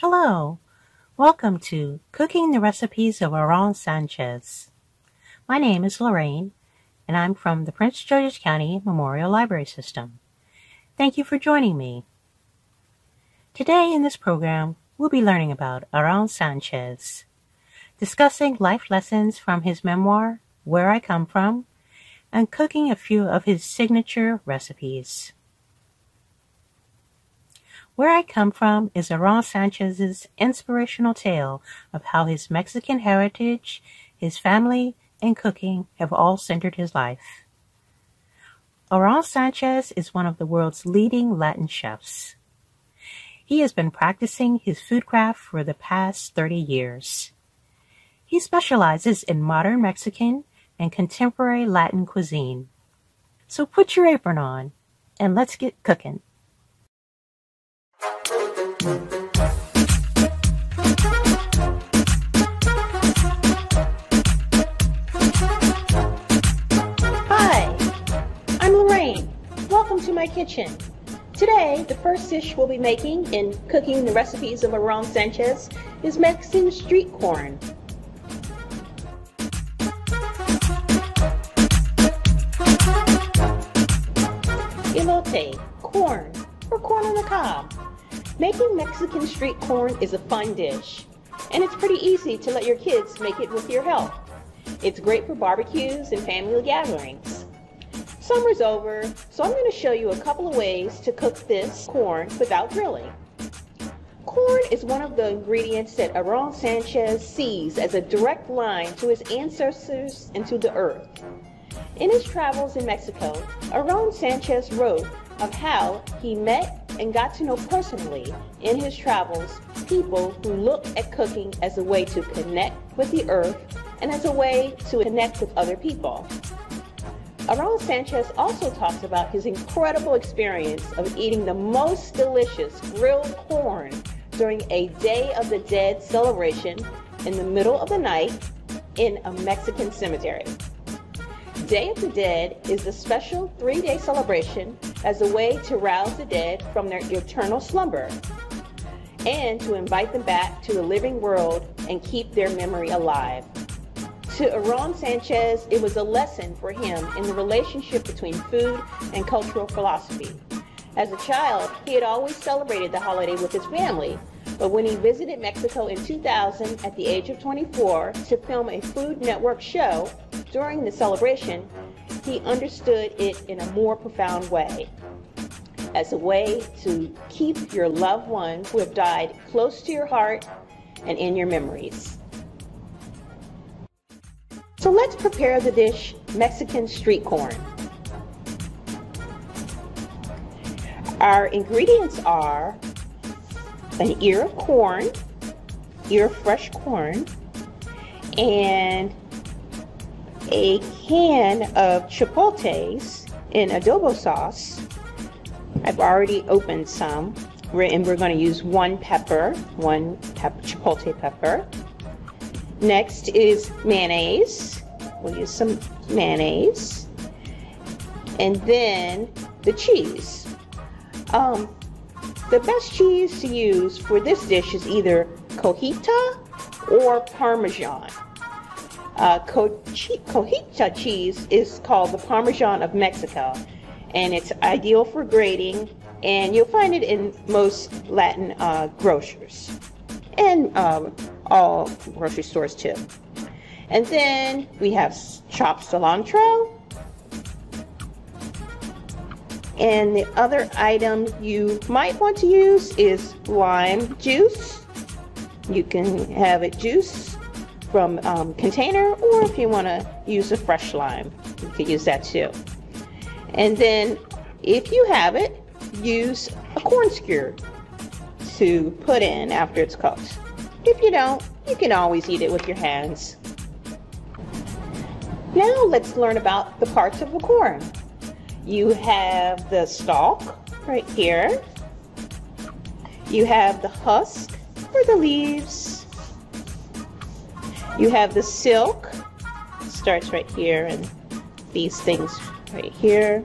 Hello, welcome to Cooking the Recipes of Aaron Sanchez. My name is Lorraine, and I'm from the Prince George's County Memorial Library System. Thank you for joining me. Today in this program, we'll be learning about Aaron Sanchez, discussing life lessons from his memoir, Where I Come From, and cooking a few of his signature recipes. Where I Come From is Aaron Sanchez's inspirational tale of how his Mexican heritage, his family, and cooking have all centered his life. Aaron Sanchez is one of the world's leading Latin chefs. He has been practicing his food craft for the past 30 years. He specializes in modern Mexican and contemporary Latin cuisine. So put your apron on and let's get cooking. Hi, I'm Lorraine. Welcome to my kitchen. Today, the first dish we'll be making in cooking the recipes of Aaron Sanchez is Mexican street corn. Elote, corn, or corn on the cob. Making Mexican street corn is a fun dish, and it's pretty easy to let your kids make it with your help. It's great for barbecues and family gatherings. Summer's over, so I'm going to show you a couple of ways to cook this corn without grilling. Corn is one of the ingredients that Aaron Sanchez sees as a direct line to his ancestors and to the earth. In his travels in Mexico, Aaron Sanchez wrote of how he met and got to know personally in his travels people who look at cooking as a way to connect with the earth and as a way to connect with other people. Aaron Sanchez also talks about his incredible experience of eating the most delicious grilled corn during a Day of the Dead celebration in the middle of the night in a Mexican cemetery. Day of the Dead is a special three day celebration as a way to rouse the dead from their eternal slumber and to invite them back to the living world and keep their memory alive. To Aaron Sanchez, it was a lesson for him in the relationship between food and cultural philosophy. As a child, he had always celebrated the holiday with his family, but when he visited Mexico in 2000 at the age of 24 to film a Food Network show during the celebration, he understood it in a more profound way as a way to keep your loved ones who have died close to your heart and in your memories. So let's prepare the dish Mexican street corn. Our ingredients are an ear of corn, ear of fresh corn, and a can of chipotles in adobo sauce. I've already opened some, and we're going to use one pepper, one pep- chipotle pepper. Next is mayonnaise. We'll use some mayonnaise. And then the cheese. Um, the best cheese to use for this dish is either cojita or parmesan. Uh, cojita cheese is called the Parmesan of Mexico, and it's ideal for grating, and you'll find it in most Latin uh, grocers and um, all grocery stores too. And then we have chopped cilantro. And the other item you might want to use is lime juice. You can have it juice from um, container or if you want to use a fresh lime you can use that too. And then if you have it use a corn skewer to put in after it's cooked. If you don't you can always eat it with your hands. Now let's learn about the parts of the corn you have the stalk right here you have the husk or the leaves you have the silk, starts right here, and these things right here.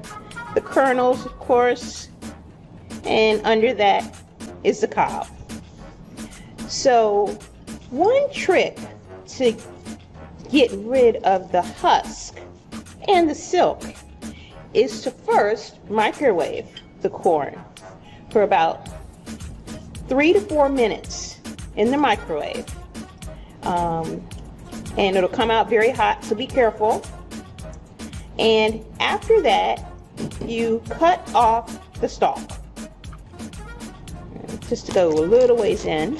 The kernels, of course, and under that is the cob. So one trick to get rid of the husk and the silk is to first microwave the corn for about three to four minutes in the microwave. Um, and it'll come out very hot, so be careful. And after that, you cut off the stalk. Just to go a little ways in.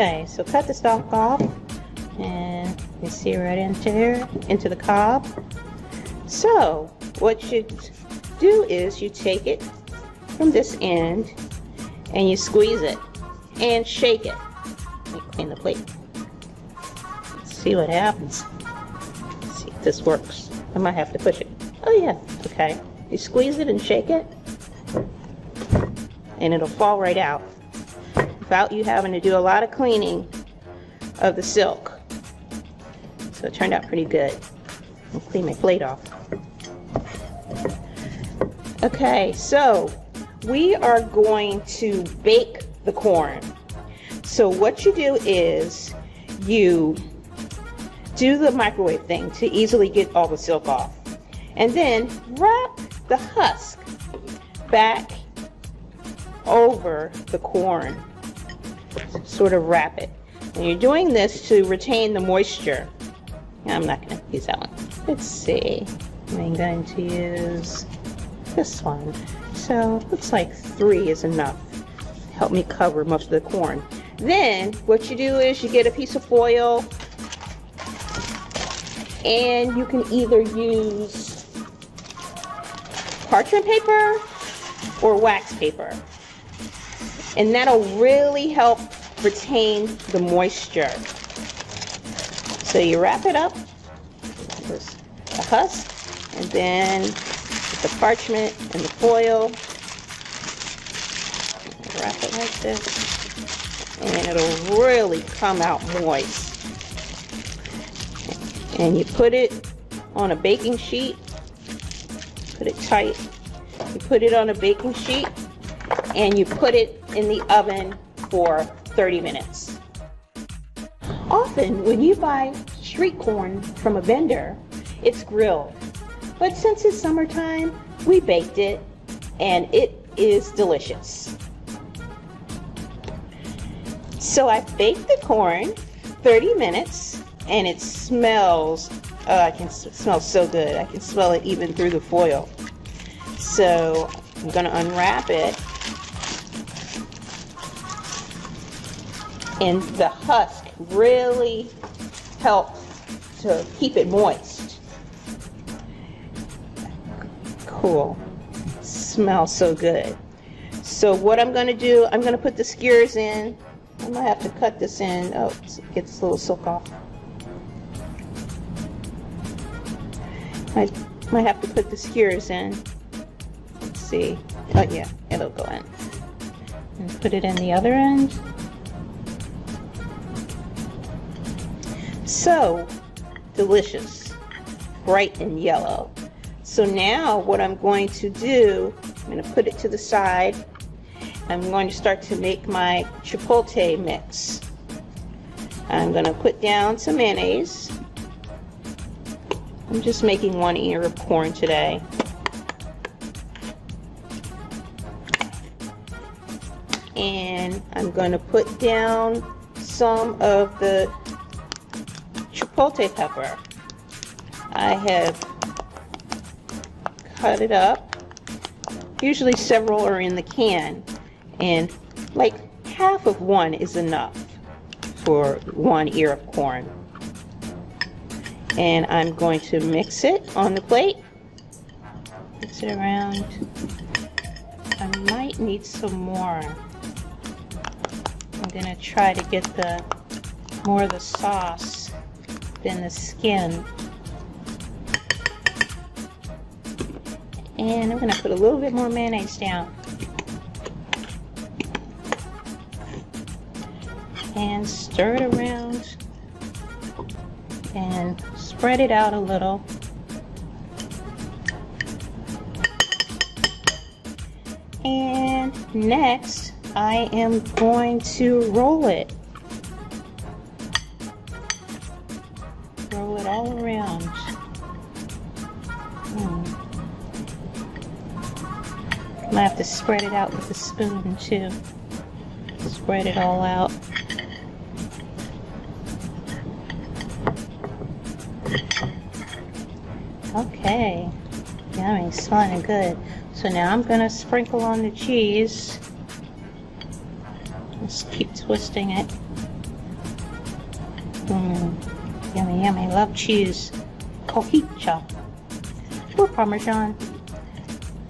Okay, so cut the stalk off and you see right into there, into the cob. So, what you do is you take it from this end and you squeeze it and shake it. Clean the plate. See what happens. See if this works. I might have to push it. Oh yeah, okay. You squeeze it and shake it and it'll fall right out without you having to do a lot of cleaning of the silk. So it turned out pretty good. I'll clean my plate off. Okay, so we are going to bake the corn. So what you do is you do the microwave thing to easily get all the silk off. And then wrap the husk back over the corn sort of wrap it. And you're doing this to retain the moisture. I'm not going to use that one. Let's see. I'm going to use this one. So looks like three is enough. Help me cover most of the corn. Then what you do is you get a piece of foil and you can either use parchment paper or wax paper. And that'll really help retain the moisture. So you wrap it up the husk and then the parchment and the foil. Wrap it like this and it'll really come out moist. And you put it on a baking sheet, put it tight. You put it on a baking sheet and you put it in the oven for 30 minutes. Often, when you buy street corn from a vendor, it's grilled. But since it's summertime, we baked it and it is delicious. So I baked the corn 30 minutes and it smells, oh, I can smell so good. I can smell it even through the foil. So I'm gonna unwrap it and the husk really helps to keep it moist. Cool. Smells so good. So what I'm going to do, I'm going to put the skewers in. I might have to cut this in. Oh, get this little silk off. I might have to put the skewers in. Let's see. Oh yeah, it'll go in. And put it in the other end. So delicious, bright and yellow. So now what I'm going to do, I'm going to put it to the side. I'm going to start to make my chipotle mix. I'm going to put down some mayonnaise. I'm just making one ear of corn today. And I'm going to put down some of the chipotle pepper. I have cut it up. Usually several are in the can and like half of one is enough for one ear of corn. And I'm going to mix it on the plate. Mix it around. I might need some more. I'm going to try to get the more of the sauce than the skin. And I'm going to put a little bit more mayonnaise down. And stir it around and spread it out a little. And next, I am going to roll it. All around. Hmm. I have to spread it out with a spoon too. Spread it all out. Okay. Yummy, smelling good. So now I'm to sprinkle on the cheese. Just keep twisting it. Mmm, yummy, yummy. Love cheese. Cotija. Or Parmesan.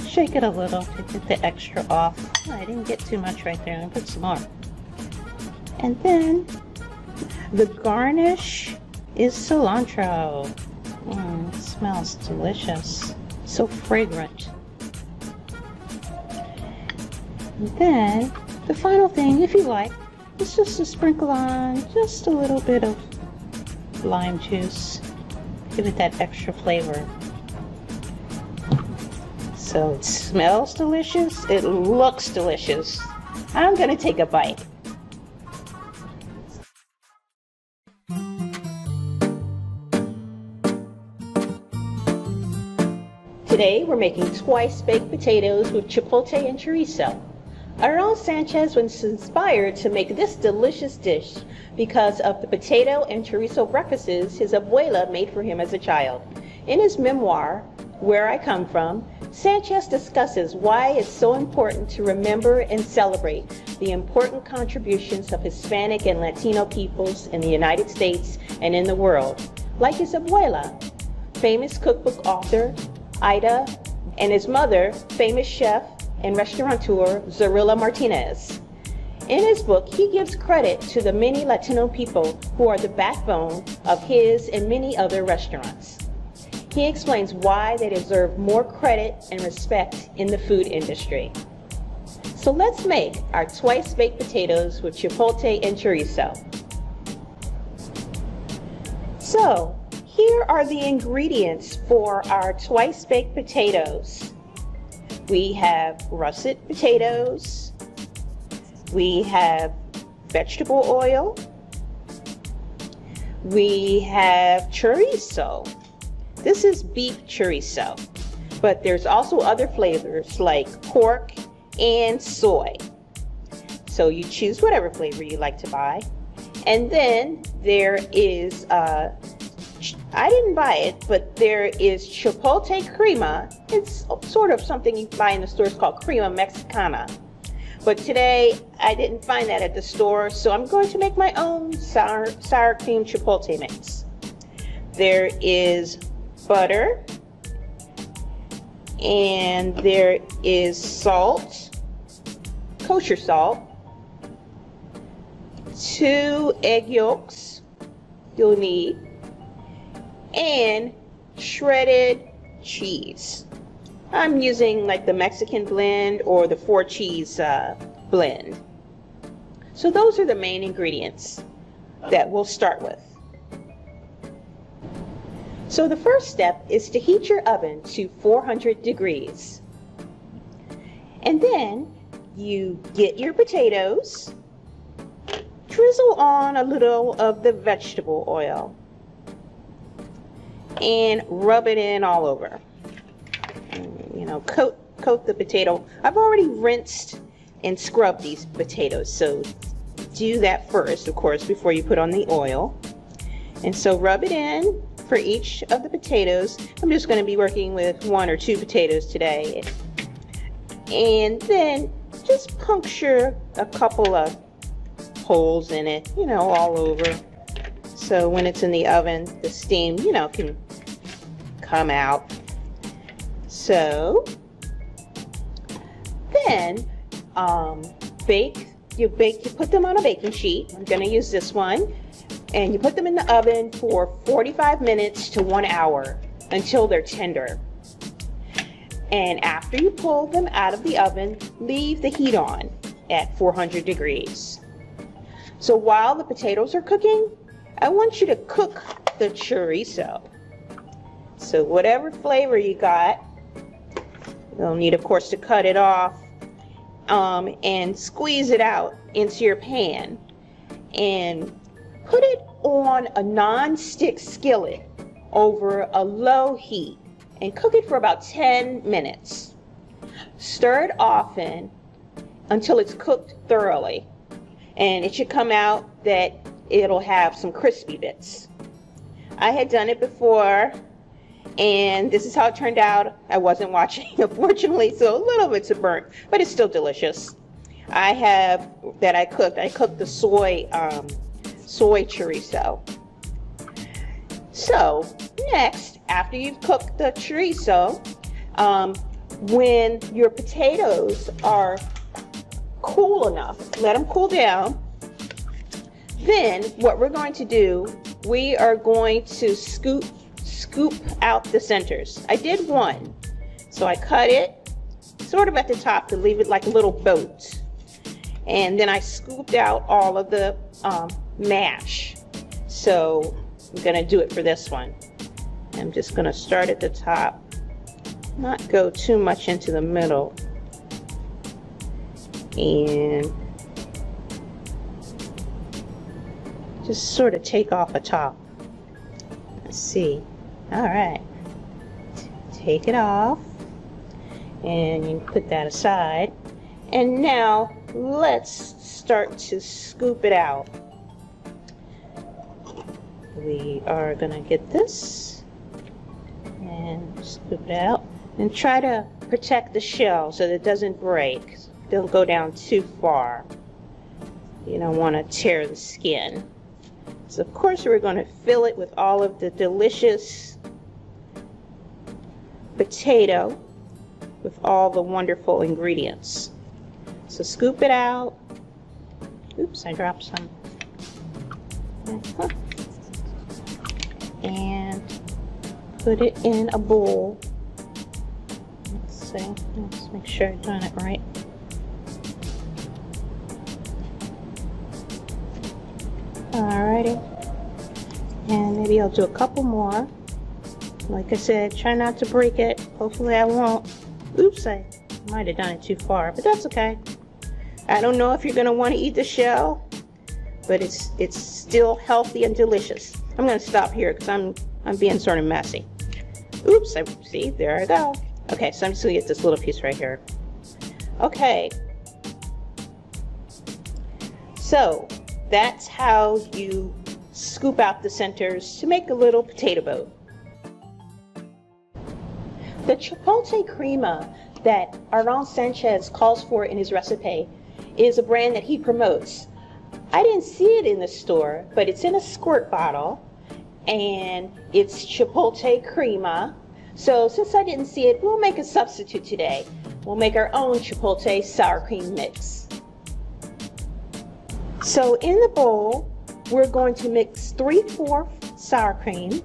Shake it a little to get the extra off. I didn't get too much right there. I'll put some more. And then the garnish is cilantro. Mmm, smells delicious. So fragrant. And then the final thing, if you like, is just to sprinkle on just a little bit of lime juice. Give it that extra flavor. So it smells delicious, it looks delicious. I'm gonna take a bite. Today we're making twice baked potatoes with chipotle and chorizo. Aaron Sanchez was inspired to make this delicious dish because of the potato and chorizo breakfasts his abuela made for him as a child. In his memoir, Where I Come From, Sanchez discusses why it's so important to remember and celebrate the important contributions of Hispanic and Latino peoples in the United States and in the world, like his abuela, famous cookbook author, Ida, and his mother, famous chef and restaurateur Zarela Martinez. In his book, he gives credit to the many Latino people who are the backbone of his and many other restaurants. He explains why they deserve more credit and respect in the food industry. So let's make our twice baked potatoes with chipotle and chorizo. So, here are the ingredients for our twice baked potatoes. We have russet potatoes. We have vegetable oil. We have chorizo. This is beef chorizo, but there's also other flavors like pork and soy. So you choose whatever flavor you like to buy. And then there is uh, I didn't buy it, but there is Chipotle Crema. It's sort of something you buy in the store. It's called Crema Mexicana. But today I didn't find that at the store, so I'm going to make my own sour, sour cream chipotle mix. There is butter, and there is salt, kosher salt, two egg yolks you'll need, and shredded cheese. I'm using like the Mexican blend or the four cheese uh, blend. So those are the main ingredients that we'll start with. So the first step is to heat your oven to 400 degrees. And then you get your potatoes, drizzle on a little of the vegetable oil and rub it in all over. You know, coat coat the potato. I've already rinsed and scrubbed these potatoes, so do that first, of course, before you put on the oil. And so rub it in for each of the potatoes. I'm just going to be working with one or two potatoes today. And then just puncture a couple of holes in it, you know, all over. So when it's in the oven, the steam, you know, can come out. So then um, bake, you bake, you put them on a baking sheet. I'm gonna use this one. And you put them in the oven for 45 minutes to one hour until they're tender. And after you pull them out of the oven, leave the heat on at 400 degrees. So while the potatoes are cooking, I want you to cook the chorizo. So whatever flavor you got, you'll need, of course, to cut it off um, and squeeze it out into your pan and put it on a non-stick skillet over a low heat and cook it for about 10 minutes. Stir it often until it's cooked thoroughly and it should come out that it'll have some crispy bits. I had done it before and this is how it turned out. I wasn't watching, unfortunately, so a little bit's burnt, but it's still delicious. I have that I cooked. I cooked the soy um, soy chorizo. So next, after you've cooked the chorizo, um, when your potatoes are cool enough, let them cool down. Then what we're going to do, we are going to scoop scoop out the centers. I did one. So I cut it sort of at the top to leave it like a little boat. And then I scooped out all of the um, mash. So I'm going to do it for this one. I'm just going to start at the top, not go too much into the middle. And just sort of take off a top. Let's see. All right. Take it off. And you put that aside. And now let's start to scoop it out. We are going to get this and scoop it out and try to protect the shell so that it doesn't break. Don't go down too far. You don't want to tear the skin. So of course we're going to fill it with all of the delicious potato with all the wonderful ingredients. So scoop it out. Oops, I dropped some. Uh-huh. And put it in a bowl. Let's see. Let's make sure I've done it right. Alrighty. And maybe I'll do a couple more. Like I said, try not to break it. Hopefully I won't. Oops, I might have done it too far, but that's okay. I don't know if you're gonna want to eat the shell, but it's it's still healthy and delicious. I'm gonna stop here because I'm I'm being sort of messy. Oops, I see, there I go. Okay, so I'm just gonna get this little piece right here. Okay. So that's how you scoop out the centers to make a little potato boat. The Chipotle Crema that Aaron Sanchez calls for in his recipe is a brand that he promotes. I didn't see it in the store, but it's in a squirt bottle and it's Chipotle Crema. So since I didn't see it, we'll make a substitute today. We'll make our own Chipotle sour cream mix. So in the bowl, we're going to mix 3 4 sour cream.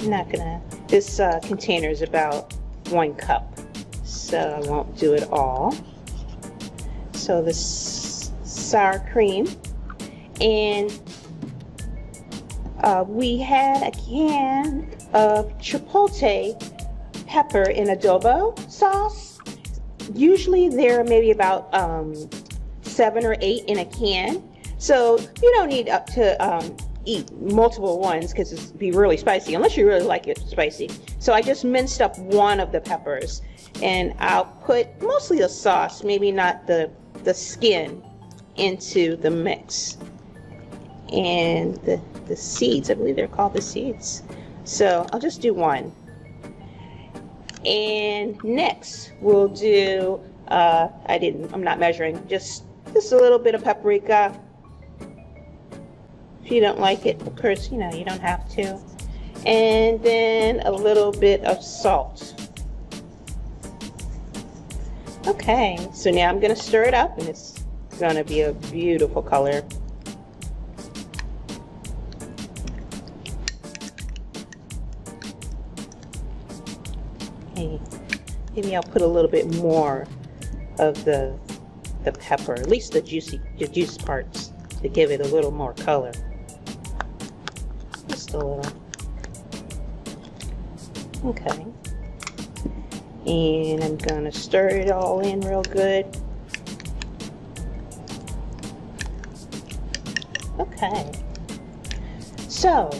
I'm not gonna this uh, container is about one cup, so I won't do it all. So this sour cream, and uh, we had a can of chipotle pepper in adobo sauce. Usually there are maybe about um, seven or eight in a can. So you don't need up to um, eat multiple ones because it's be really spicy unless you really like it spicy. So I just minced up one of the peppers and I'll put mostly the sauce, maybe not the, the skin into the mix. And the, the seeds, I believe they're called the seeds. So I'll just do one. And next we'll do, uh, I didn't, I'm not measuring, just, just a little bit of paprika, if you don't like it, of course, you know, you don't have to. And then a little bit of salt. Okay, so now I'm going to stir it up and it's going to be a beautiful color. Maybe I'll put a little bit more of the the pepper, at least the juicy, the juice parts, to give it a little more color. just a little. Okay. And I'm going to stir it all in real good. Okay. So,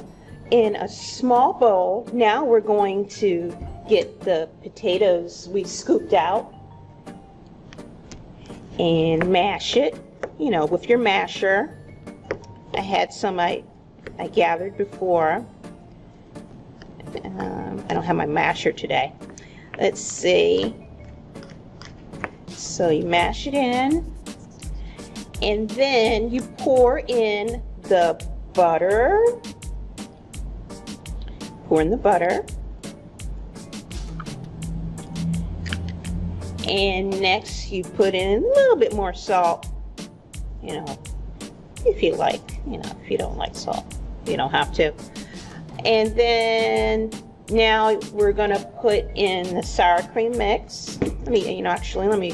in a small bowl, now we're going to get the potatoes we scooped out and mash it, you know, with your masher. I had some I, I gathered before. Um, I don't have my masher today. Let's see. So you mash it in, and then you pour in the butter. Pour in the butter. And next you put in a little bit more salt, you know, if you like, you know, if you don't like salt, you don't have to. And then now we're gonna put in the sour cream mix. Let me, you know, actually, let me,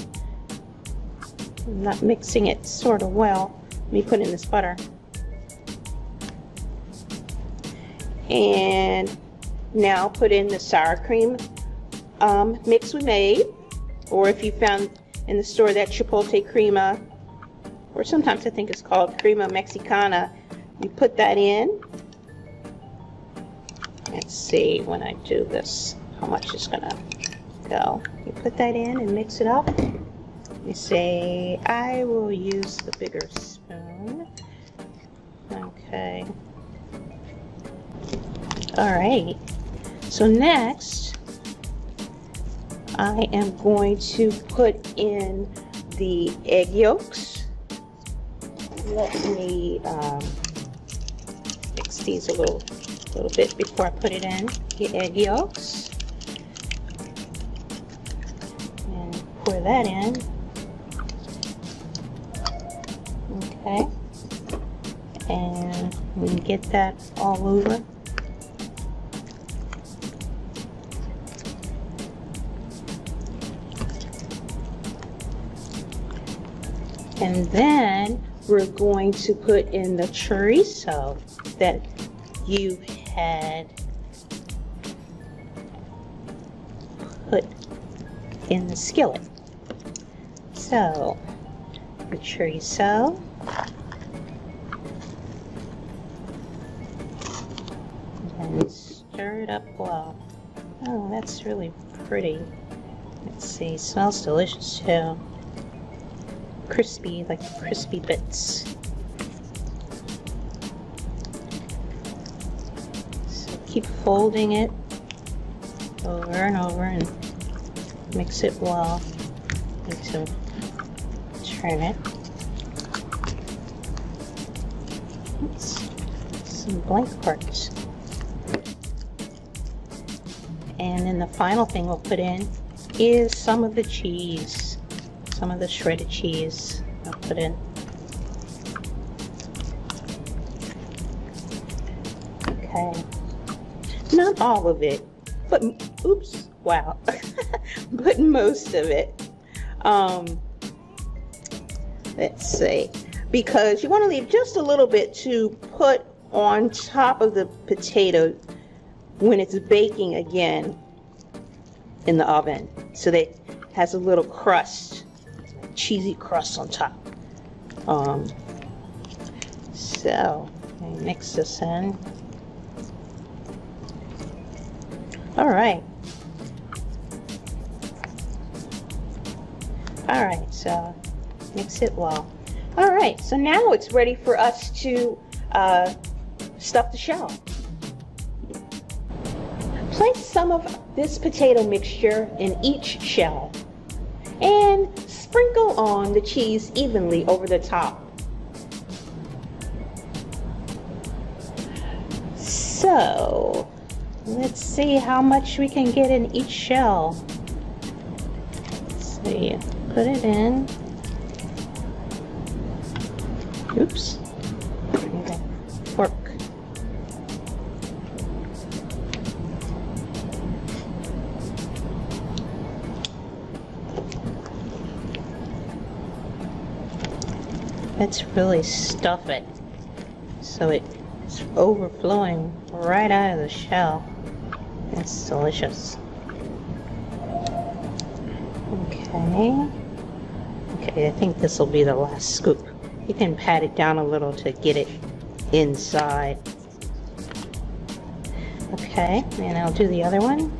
I'm not mixing it sort of well. Let me put in this butter. And now put in the sour cream um, mix we made or if you found in the store that chipotle crema, or sometimes I think it's called crema mexicana, you put that in. Let's see when I do this how much is gonna go. You put that in and mix it up. You say, I will use the bigger spoon. Okay. All right. So next, I am going to put in the egg yolks. Let me um, mix these a little, little bit before I put it in. The egg yolks. And pour that in. Okay. And we get that all over. And then we're going to put in the chorizo that you had put in the skillet. So, the chorizo. And stir it up well. Oh, that's really pretty. Let's see, smells delicious too crispy, like crispy bits. So keep folding it over and over and mix it well until turn it. Oops, some blank parts. And then the final thing we'll put in is some of the cheese some of the shredded cheese I'll put in. Okay. Not all of it, but oops, wow. but most of it. Um, let's see. Because you want to leave just a little bit to put on top of the potato when it's baking again in the oven so that it has a little crust cheesy crust on top. Um, so, mix this in. All right. All right, so mix it well. All right, so now it's ready for us to uh, stuff the shell. Place some of this potato mixture in each shell and Sprinkle on the cheese evenly over the top. So, let's see how much we can get in each shell. Let's see, put it in. Oops. Let's really stuff it so it's overflowing right out of the shell. It's delicious. Okay. Okay, I think this will be the last scoop. You can pat it down a little to get it inside. Okay, and I'll do the other one.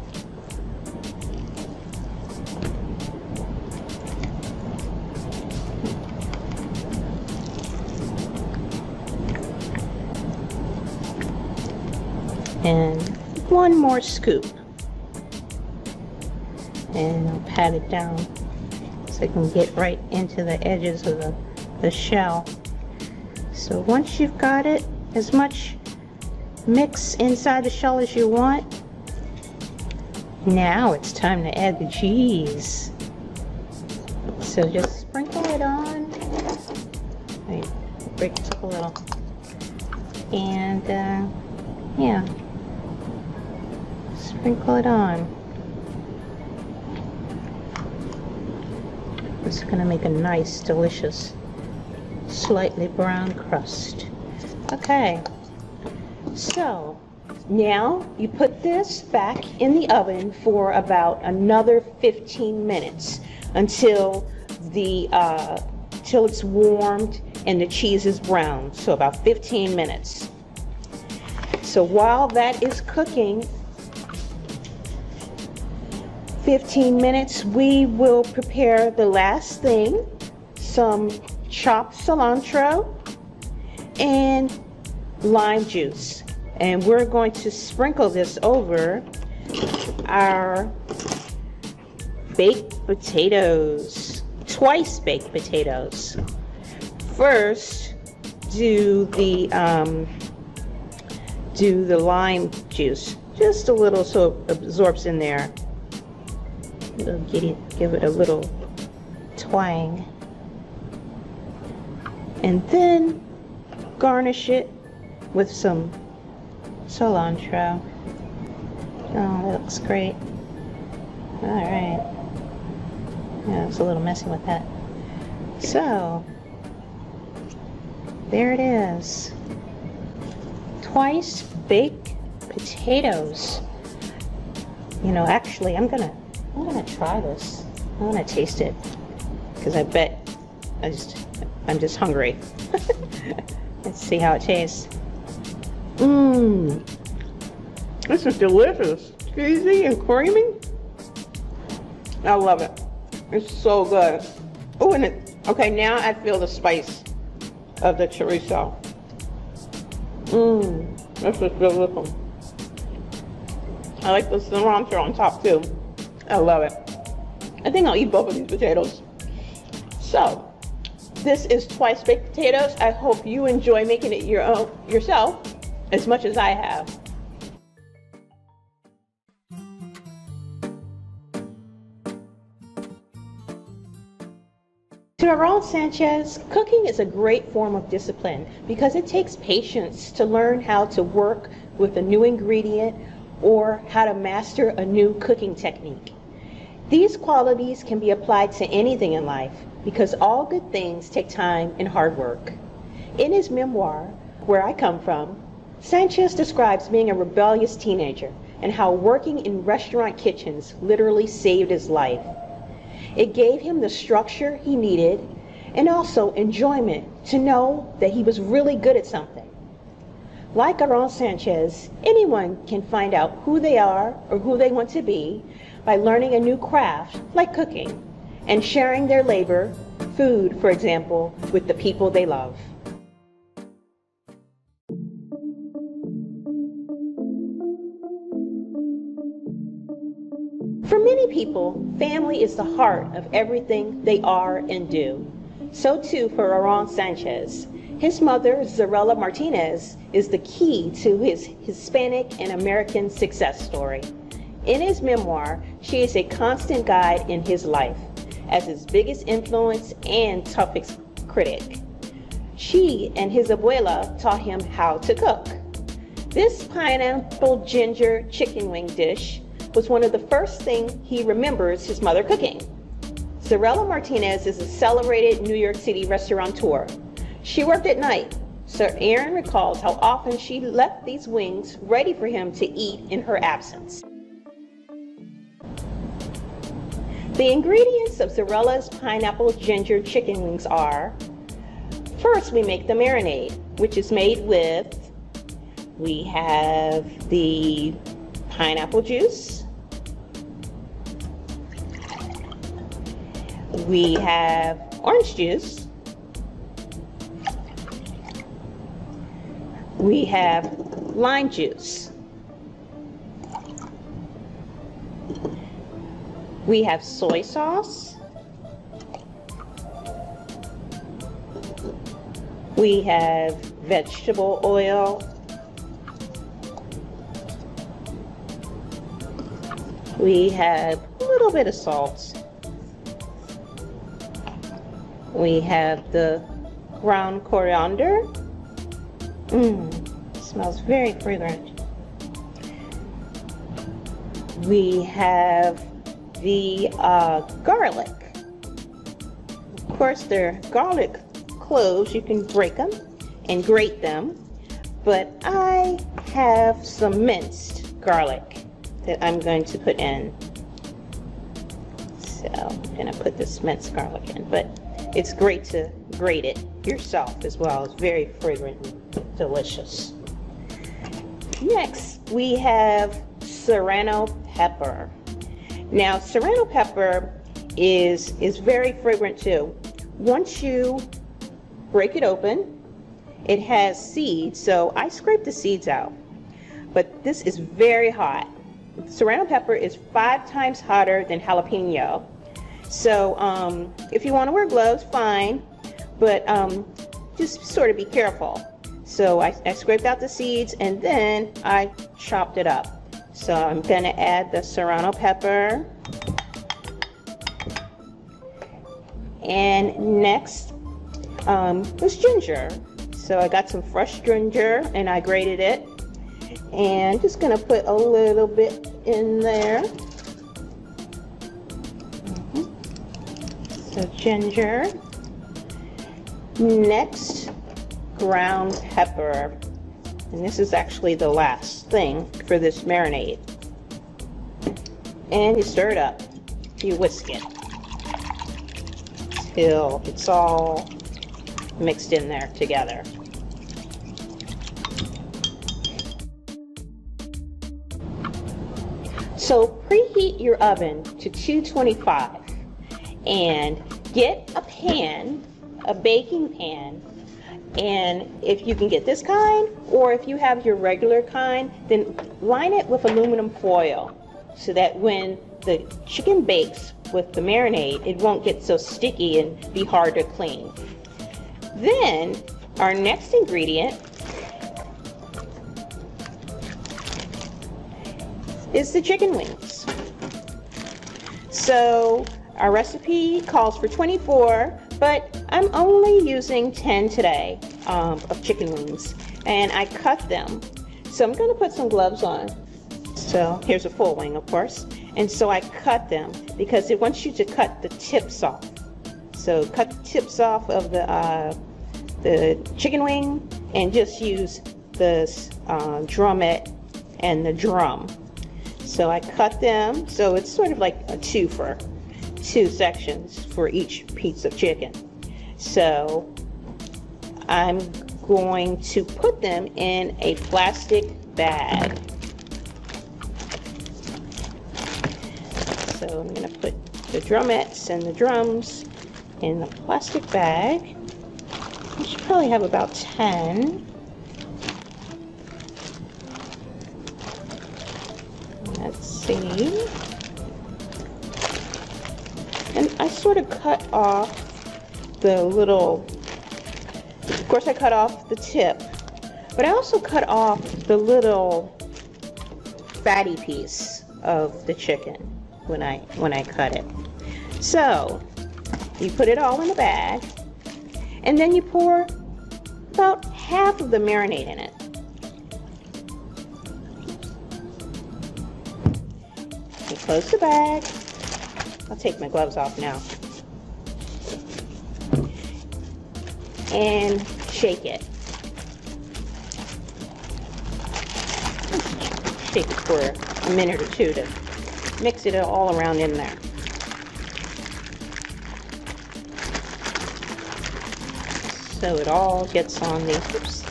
And one more scoop. And I'll pat it down so it can get right into the edges of the, the shell. So once you've got it, as much mix inside the shell as you want, now it's time to add the cheese. So just sprinkle it on. Wait, break this up a little. And uh, yeah, sprinkle it on. It's going to make a nice, delicious, slightly brown crust. Okay, so now you put this back in the oven for about another 15 minutes until the uh, till it's warmed and the cheese is brown. So about 15 minutes. So while that is cooking, 15 minutes, we will prepare the last thing, some chopped cilantro and lime juice. And we're going to sprinkle this over our baked potatoes, twice baked potatoes. First, do the um, do the lime juice, just a little so it absorbs in there get it, give it a little twang. And then garnish it with some cilantro. Oh, that looks great. Alright. Yeah, it's a little messy with that. So, there it is. Twice baked potatoes. You know, actually, I'm gonna I'm gonna try this. I wanna taste it. Because I bet I just I'm just hungry. Let's see how it tastes. Mmm. This is delicious. Cheesy and creamy. I love it. It's so good. Oh, and it, okay, now I feel the spice of the chorizo. Mmm, this is delicious. I like the cilantro on top too. I love it. I think I'll eat both of these potatoes. So, this is twice baked potatoes. I hope you enjoy making it your own yourself as much as I have. To Aaron Sanchez, cooking is a great form of discipline because it takes patience to learn how to work with a new ingredient or how to master a new cooking technique. These qualities can be applied to anything in life because all good things take time and hard work. In his memoir, Where I Come From, Sanchez describes being a rebellious teenager and how working in restaurant kitchens literally saved his life. It gave him the structure he needed and also enjoyment to know that he was really good at something. Like Aaron Sanchez, anyone can find out who they are or who they want to be by learning a new craft, like cooking, and sharing their labor, food, for example, with the people they love. For many people, family is the heart of everything they are and do. So too for Aaron Sanchez. His mother, Zarela Martinez, is the key to his Hispanic and American success story. In his memoir, she is a constant guide in his life as his biggest influence and toughest critic. She and his abuela taught him how to cook. This pineapple ginger chicken wing dish was one of the first things he remembers his mother cooking. Zarela Martinez is a celebrated New York City restaurateur. She worked at night, Sir Aaron recalls how often she left these wings ready for him to eat in her absence. The ingredients of Zarela's pineapple ginger chicken wings are first we make the marinade, which is made with we have the pineapple juice, we have orange juice, we have lime juice. We have soy sauce. We have vegetable oil. We have a little bit of salt. We have the ground coriander. Mmm, smells very fragrant. We have the uh, garlic. Of course, they're garlic cloves. You can break them and grate them. But I have some minced garlic that I'm going to put in. So I'm going to put this minced garlic in. But it's great to grate it yourself as well. It's very fragrant and delicious. Next, we have serrano pepper. Now, serrano pepper is, is very fragrant too. Once you break it open, it has seeds, so I scrape the seeds out. But this is very hot. Serrano pepper is five times hotter than jalapeno. So um, if you want to wear gloves, fine, but um, just sort of be careful. So I, I scraped out the seeds and then I chopped it up. So I'm going to add the serrano pepper. And next um, was ginger. So I got some fresh ginger and I grated it. And just going to put a little bit in there. So ginger. Next, ground pepper. And this is actually the last thing for this marinade. And you stir it up. You whisk it till it's all mixed in there together. So preheat your oven to 225 and get a pan, a baking pan, and if you can get this kind, or if you have your regular kind, then line it with aluminum foil so that when the chicken bakes with the marinade, it won't get so sticky and be hard to clean. Then, our next ingredient is the chicken wings. So, our recipe calls for 24, but I'm only using 10 today um, of chicken wings, and I cut them. So I'm going to put some gloves on. So here's a full wing, of course. And so I cut them because it wants you to cut the tips off. So cut the tips off of the uh, the chicken wing and just use the uh, drumette and the drum. So I cut them. So it's sort of like a two for two sections for each piece of chicken. So I'm going to put them in a plastic bag. So I'm going to put the drumettes and the drums in the plastic bag. I should probably have about 10. Let's see. And I sort of cut off the little, of course I cut off the tip, but I also cut off the little fatty piece of the chicken when I when I cut it. So you put it all in a bag and then you pour about half of the marinade in it. You close the bag. I'll take my gloves off now. And shake it. Shake it for a minute or two to mix it all around in there. So it all gets on the, oops,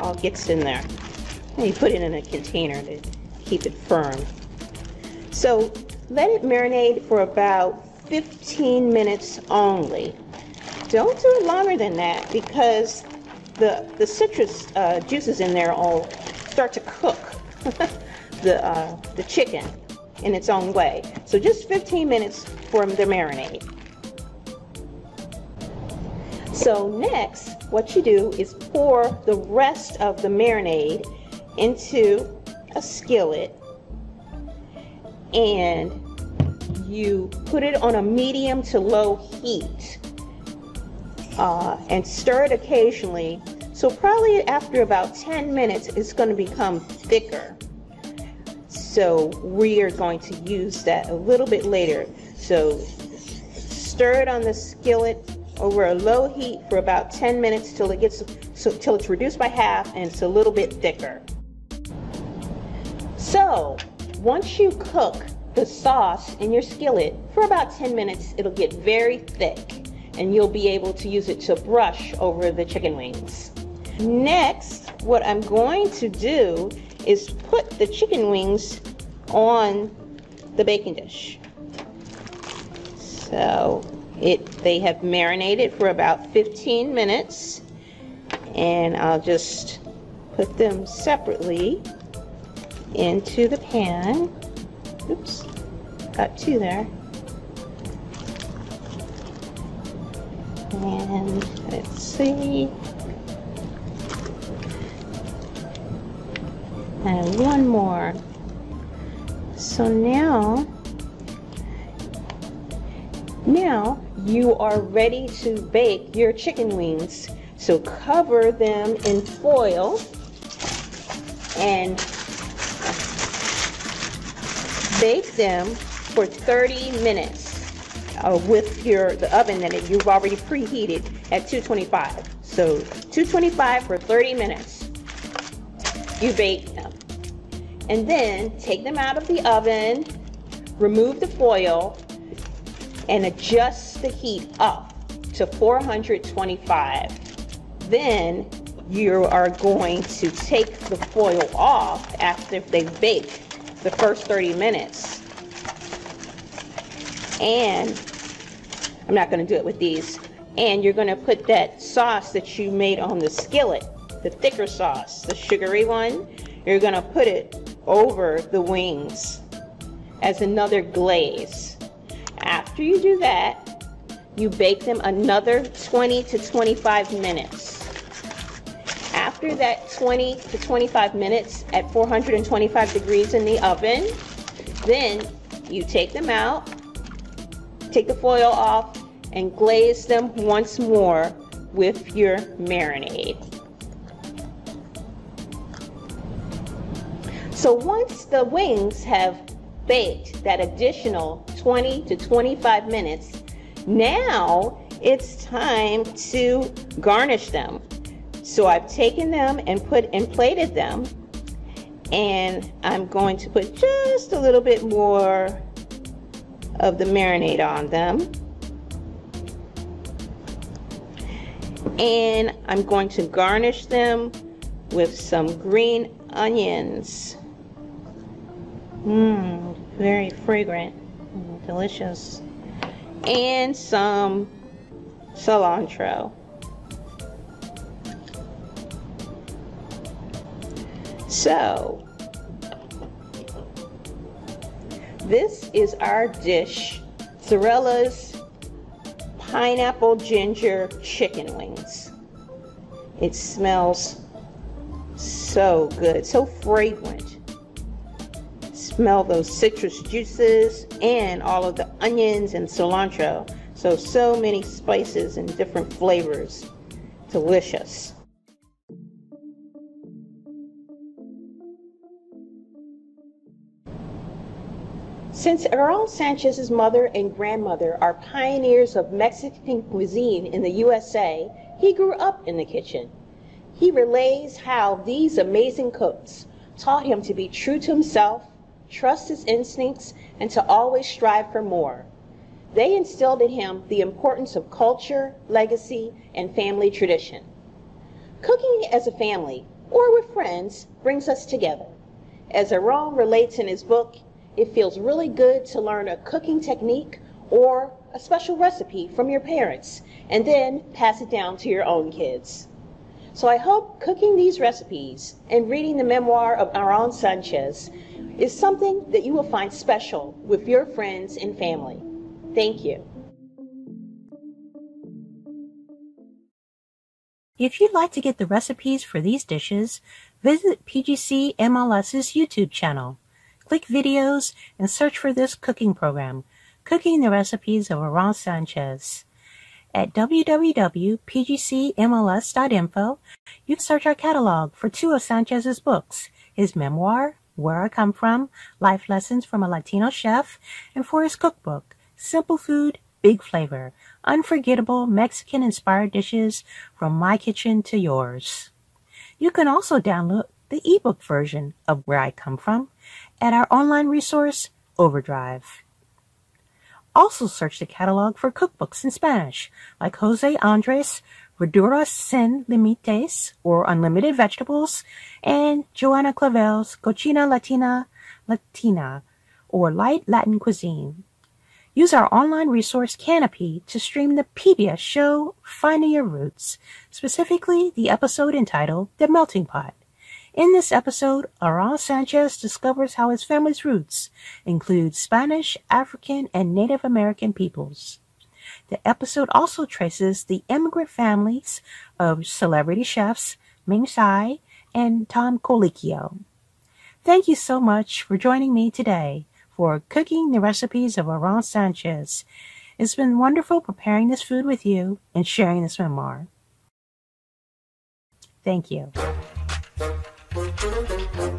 all gets in there. And you put it in a container to keep it firm. So let it marinate for about 15 minutes only. Don't do it longer than that because the, the citrus uh, juices in there all start to cook the, uh, the chicken in its own way. So just 15 minutes for the marinade. So next, what you do is pour the rest of the marinade into a skillet and you put it on a medium to low heat uh, and stir it occasionally. So probably after about 10 minutes, it's going to become thicker. So we are going to use that a little bit later. So stir it on the skillet over a low heat for about 10 minutes till it gets so till it's reduced by half and it's a little bit thicker. So once you cook the sauce in your skillet for about 10 minutes, it'll get very thick and you'll be able to use it to brush over the chicken wings. Next, what I'm going to do is put the chicken wings on the baking dish. So it they have marinated for about 15 minutes and I'll just put them separately into the pan. Oops, got two there. And let's see. And one more. So now, now you are ready to bake your chicken wings. So cover them in foil and bake them for 30 minutes uh, with your the oven that you've already preheated at 225. So 225 for 30 minutes. You bake them. And then take them out of the oven, remove the foil, and adjust the heat up to 425. Then you are going to take the foil off after they've baked the first 30 minutes. And I'm not going to do it with these. And you're going to put that sauce that you made on the skillet, the thicker sauce, the sugary one, you're going to put it over the wings as another glaze. After you do that, you bake them another 20 to 25 minutes. After that 20 to 25 minutes at 425 degrees in the oven, then you take them out, take the foil off, and glaze them once more with your marinade. So once the wings have baked that additional 20 to 25 minutes, now it's time to garnish them. So I've taken them and put and plated them and I'm going to put just a little bit more of the marinade on them. And I'm going to garnish them with some green onions. Mmm, very fragrant, delicious. And some cilantro. So, this is our dish, Zarela's pineapple ginger chicken wings. It smells so good, so fragrant smell those citrus juices and all of the onions and cilantro. So, so many spices and different flavors. Delicious. Since Raul Sanchez's mother and grandmother are pioneers of Mexican cuisine in the USA, he grew up in the kitchen. He relays how these amazing cooks taught him to be true to himself, trust his instincts, and to always strive for more. They instilled in him the importance of culture, legacy, and family tradition. Cooking as a family or with friends brings us together. As Aaron relates in his book, it feels really good to learn a cooking technique or a special recipe from your parents and then pass it down to your own kids. So I hope cooking these recipes and reading the memoir of Aaron Sanchez is something that you will find special with your friends and family. Thank you. If you'd like to get the recipes for these dishes, visit PGC MLS's YouTube channel. Click videos and search for this cooking program, Cooking the Recipes of Aaron Sanchez. At www.pgcmls.info, you can search our catalog for two of Sanchez's books, his memoir, Where I Come From, Life Lessons from a Latino Chef, and for his cookbook, Simple Food, Big Flavor, Unforgettable Mexican-Inspired Dishes from My Kitchen to Yours. You can also download the ebook version of Where I Come From at our online resource, Overdrive. Also search the catalog for cookbooks in Spanish, like Jose Andres' Verduras Sin Limites, or Unlimited Vegetables, and Johana Clavel's Cocina Latina Latina, or Light Latin Cuisine. Use our online resource Canopy to stream the PBS show Finding Your Roots, specifically the episode entitled The Melting Pot. In this episode, Aaron Sanchez discovers how his family's roots include Spanish, African, and Native American peoples. The episode also traces the immigrant families of celebrity chefs Ming Tsai and Tom Colicchio. Thank you so much for joining me today for cooking the recipes of Aaron Sanchez. It's been wonderful preparing this food with you and sharing this memoir. Thank you. Thank you.